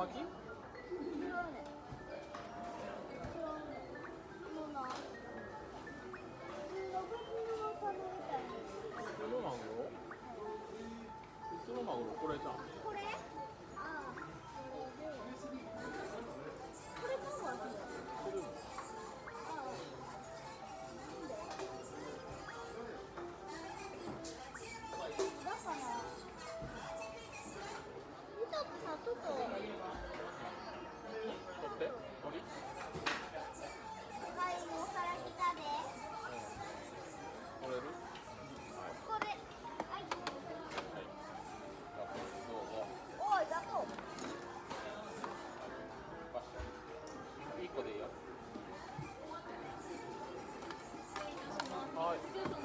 巻き？普通のマグロこれじゃん。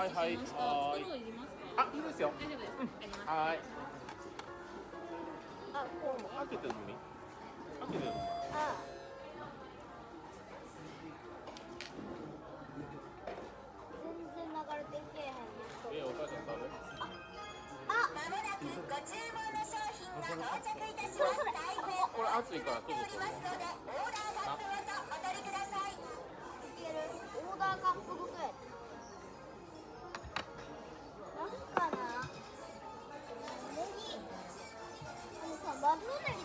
はいはい。スいりますかあいいですよ。大丈夫です、はい。あこれも開けてるのに？開けてるあ全然流れてけえお母ん。あまくご注文の商品が到着いたしますこれ熱いからおりますのでオーダーカップごとお取りくださいオーダーカップごと Ablo ne?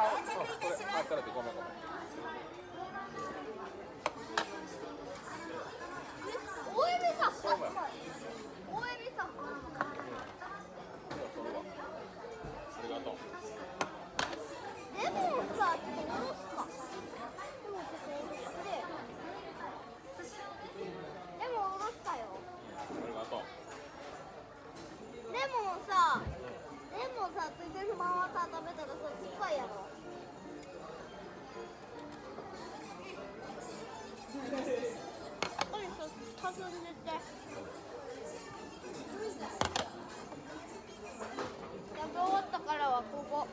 着いたします。ごめんごめん。大海さん。さん。食べ終わったからはここ。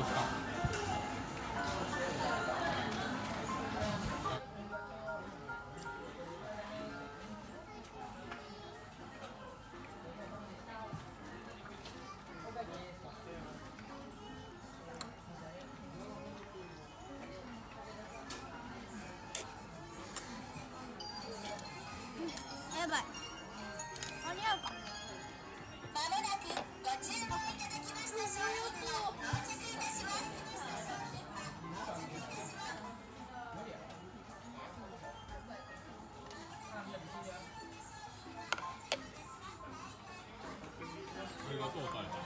ですか？トを変え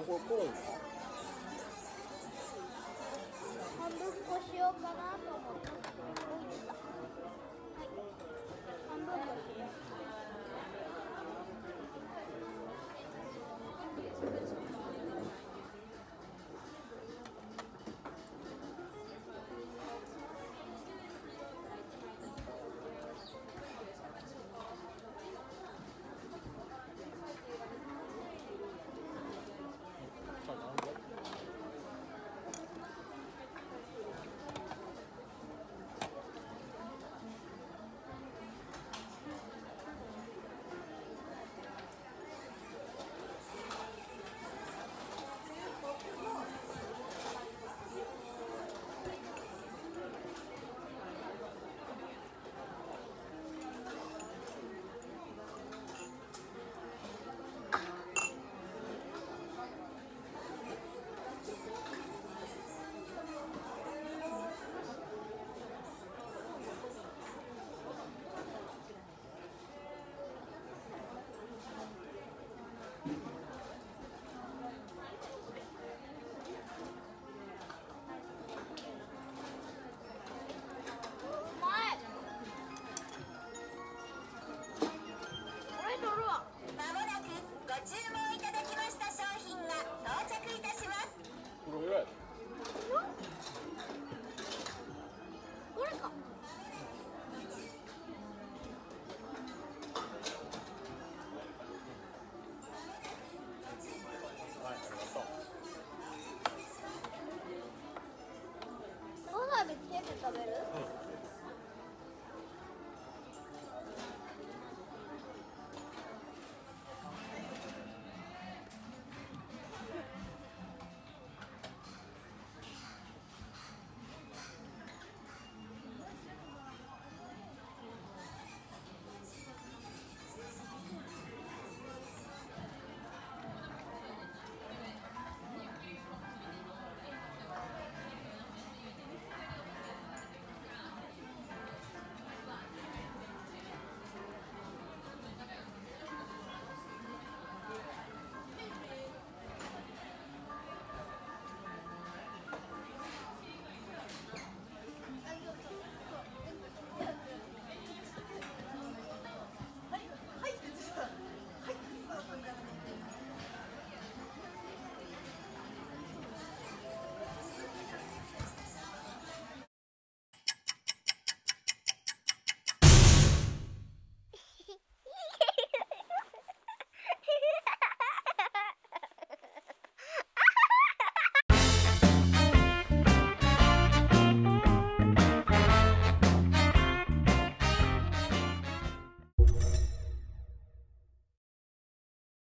これコーン半分こしようかなと思って。